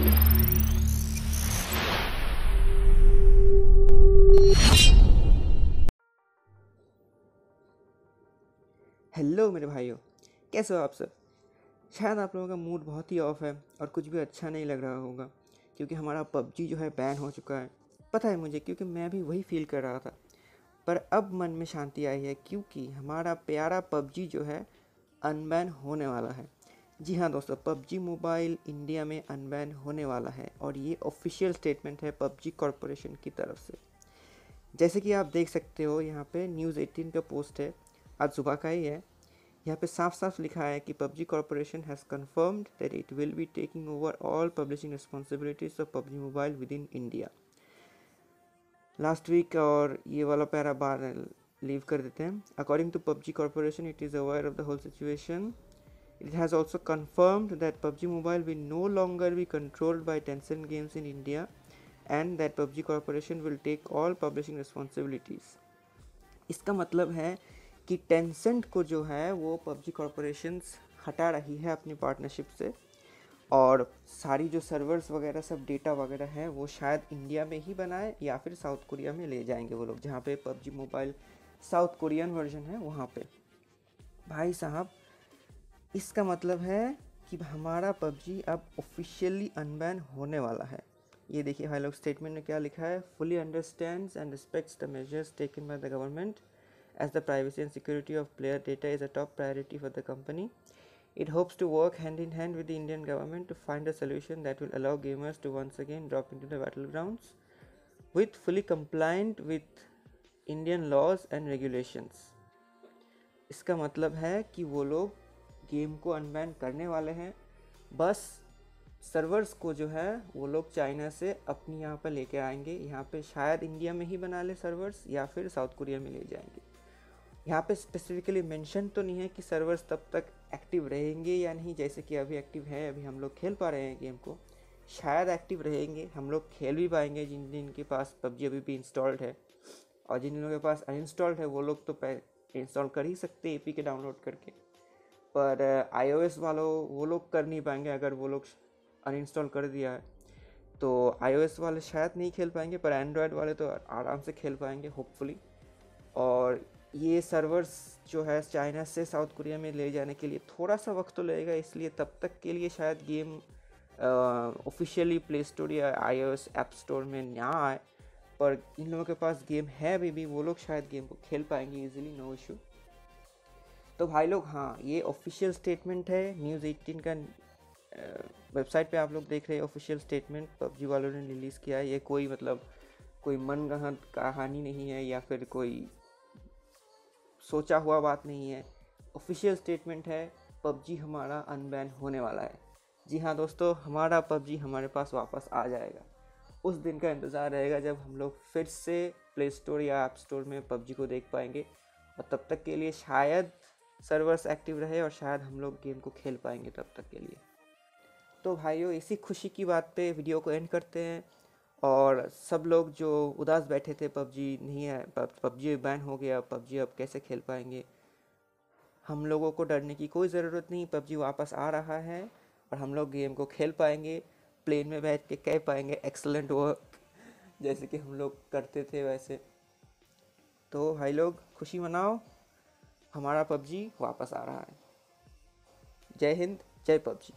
Hello मेरे भाइयों, कैसे हो आप सब? शायद आप लोगों का मूड बहुत ही ऑफ़ है और कुछ भी अच्छा नहीं लग रहा होगा, क्योंकि हमारा पबजी जो है बैन हो चुका है। पता है मुझे, क्योंकि मैं भी वही फील कर रहा था। पर अब मन में शांति आई है, क्योंकि हमारा प्यारा पबजी जो है अनबैन होने वाला है। जी हाँ दोस्तों, पबजी मोबाइल इंडिया में अनबैन होने वाला है और ये ऑफिशियल स्टेटमेंट है पबजी कॉरपोरेशन की तरफ़ से। जैसे कि आप देख सकते हो, यहाँ पे न्यूज़ 18 का पोस्ट है, आज सुबह का ही है। यहाँ पे साफ़ साफ़ लिखा है कि PUBG corporation has confirmed that it will be taking over all publishing responsibilities of PUBG mobile within India last week और ये वाला पैरा बार लीव कर देते हैं। According to PUBG corporation it is aware of the whole situation It has also confirmed that PUBG Mobile will no longer be controlled by Tencent Games in India and that PUBG Corporation will take all publishing responsibilities. इसका मतलब है कि Tencent को जो है वो PUBG corporation हटा रही है अपनी पार्टनरशिप से और सारी जो सर्वर्स वगैरह सब डेटा वगैरह है वो शायद इंडिया में ही बनाए या फिर साउथ कोरिया में ले जाएँगे वो लोग जहाँ पे PUBG mobile south Korean version है वहाँ पे भाई साहब इसका मतलब है कि हमारा पबजी अब ऑफिशियली अनबैन होने वाला है। ये देखिए भाई लोग स्टेटमेंट में क्या लिखा है? Fully understand and respects the measures taken by the government as the privacy and security of player data is a top priority for the company it hopes to work hand in hand with the Indian government to find the solution that will allow gamers to once again drop into the battle ground with fully compliant with Indian laws and regulations इसका मतलब है कि वो लोग game को unban करने वाले हैं। बस सर्वर्स को जो है, वो लोग चाइना से अपनी यहाँ पर लेके आएँगे। यहाँ पे शायद इंडिया में ही बना ले सर्वर्स या फिर साउथ कोरिया में ले जाएँगे। यहाँ पे स्पेसिफिकली मेंशन तो नहीं है कि सर्वर्स तब तक एक्टिव रहेंगे या नहीं, जैसे कि अभी एक्टिव है, अभी हम लोग खेल पा रहे हैं गेम को। शायद एक्टिव रहेंगे, हम लोग खेल भी पाएँगे जिन जिनके पास पबजी अभी भी इंस्टॉल्ड है। और जिन लोगों के पास अनइंस्टॉल्ड है, वो लोग तो इंस्टॉल कर ही सकते हैं ए के डाउनलोड करके। पर आईओएस वालों, वो लोग कर नहीं पाएँगे अगर वो लोग अनइंस्टॉल कर दिया है। तो आईओएस वाले शायद नहीं खेल पाएँगे, पर एंड्रॉयड वाले तो आराम से खेल पाएँगे होपफुली और ये सर्वर्स जो है चाइना से साउथ कोरिया में ले जाने के लिए थोड़ा सा वक्त तो लगेगा, इसलिए तब तक के लिए शायद गेम ऑफिशियली प्ले स्टोर या आई ऐप स्टोर में ना आए। पर इन लोगों के पास गेम है अभी भी, वो लोग शायद गेम को खेल पाएँगे इजीली नो इशू तो भाई लोग हाँ ये ऑफिशियल स्टेटमेंट है न्यूज़ एटीन का वेबसाइट पे आप लोग देख रहे हैं ऑफिशियल स्टेटमेंट पबजी वालों ने रिलीज़ किया है। ये कोई मतलब कोई मनगढ़ंत कहानी नहीं है या फिर कोई सोचा हुआ बात नहीं है। ऑफिशियल स्टेटमेंट है, पबजी हमारा अनबैन होने वाला है। जी हाँ दोस्तों, हमारा पबजी हमारे पास वापस आ जाएगा। उस दिन का इंतज़ार रहेगा जब हम लोग फिर से प्ले स्टोर या ऐप स्टोर में पबजी को देख पाएँगे। और तब तक के लिए शायद सर्वर्स एक्टिव रहे और शायद हम लोग गेम को खेल पाएँगे तब तक के लिए। तो भाइयों, इसी खुशी की बात पे वीडियो को एंड करते हैं। और सब लोग जो उदास बैठे थे, पबजी नहीं है पबजी बैन हो गया, पबजी अब कैसे खेल पाएँगे? हम लोगों को डरने की कोई ज़रूरत नहीं, पबजी वापस आ रहा है और हम लोग गेम को खेल पाएँगे प्लेन में बैठ के कह पाएँगे एक्सलेंट वर्क जैसे कि हम लोग करते थे वैसे। तो भाई लोग, खुशी मनाओ। हमारा पबजी वापस आ रहा है। जय हिंद जय पबजी।